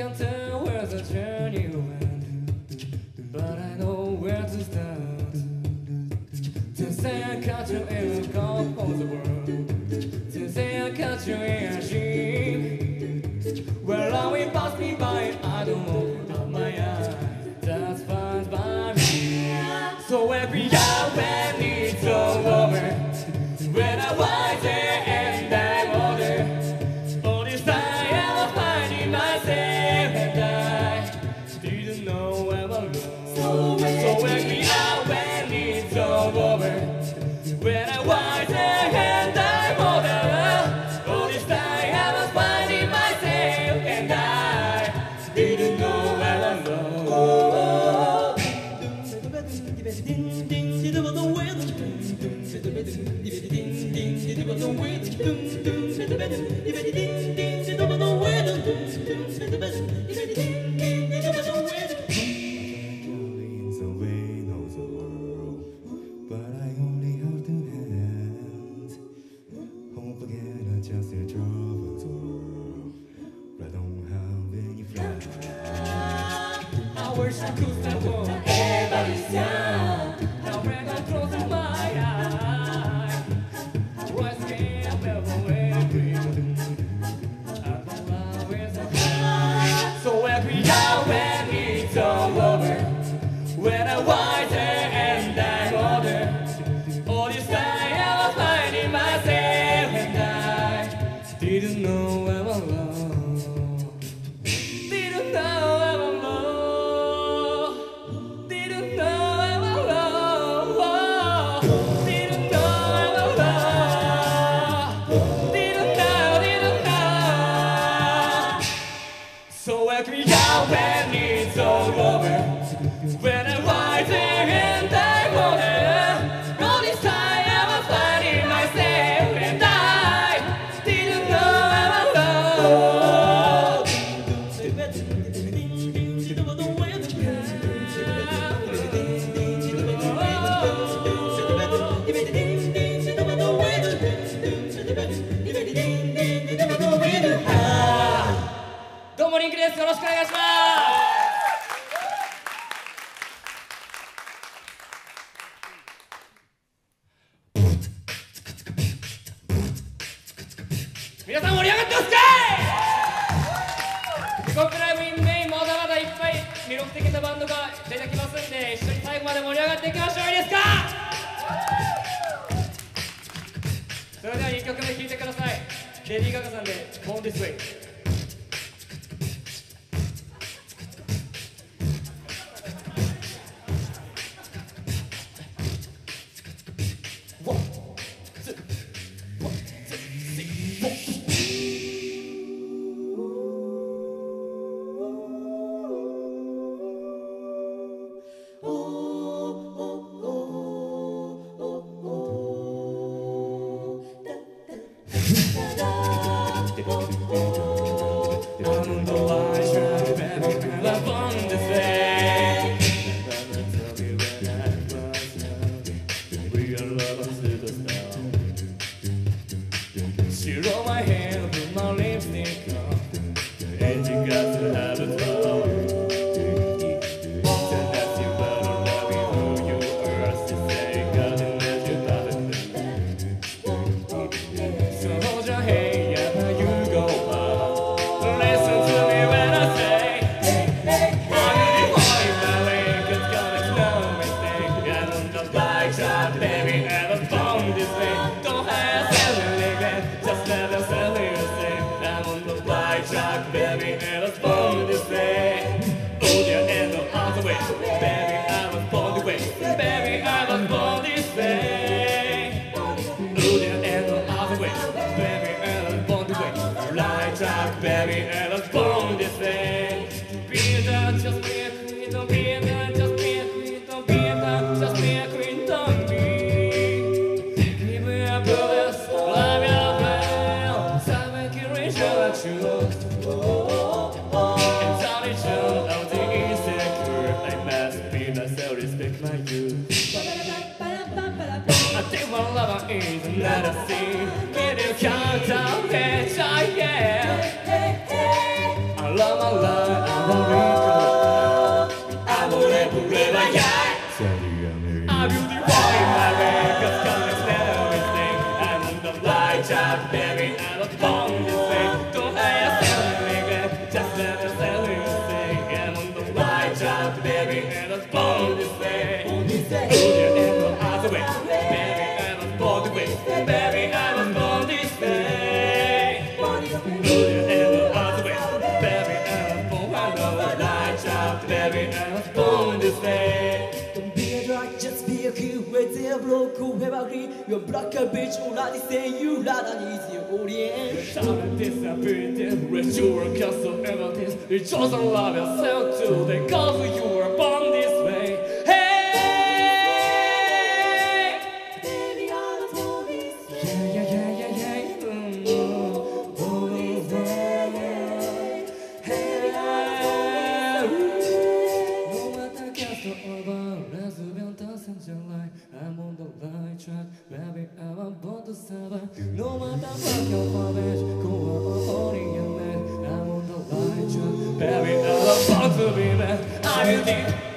I can't tell where the journey went, but I know where to start. To say I catch you in a call for the world, to say I catch you in a dream. Where are we pass me by? Only this time I was I didn't know. Didn't know I'm alone. Didn't know alone. Didn't ですよろしくお願いします。皆さん盛り上がってますか？いコップライブインメインまだまだいっぱい魅力的なバンドが出てきますんで一緒に最後まで盛り上がっていきましょう。いいですか？それでは2曲目聴いてください。レディー・ガガさんで「Born This Way」She rolled my hair, shop, I think my lover is another thing. Can you count down page I am? I love my life. I won't. I won't you live a. Saudi Arabia. I'm beautifying my way, cause comics everything. I'm on the light job, baby. I born this way. Don't just let me sell you. I'm on the light baby. I. And. I. I. I. I. A drug, a. You're black a just a a broken memory. Your blacker bitch, I say you rather need your audience. Time disappeared, restore castle evidence. You to love yourself too, cause you were man. I'm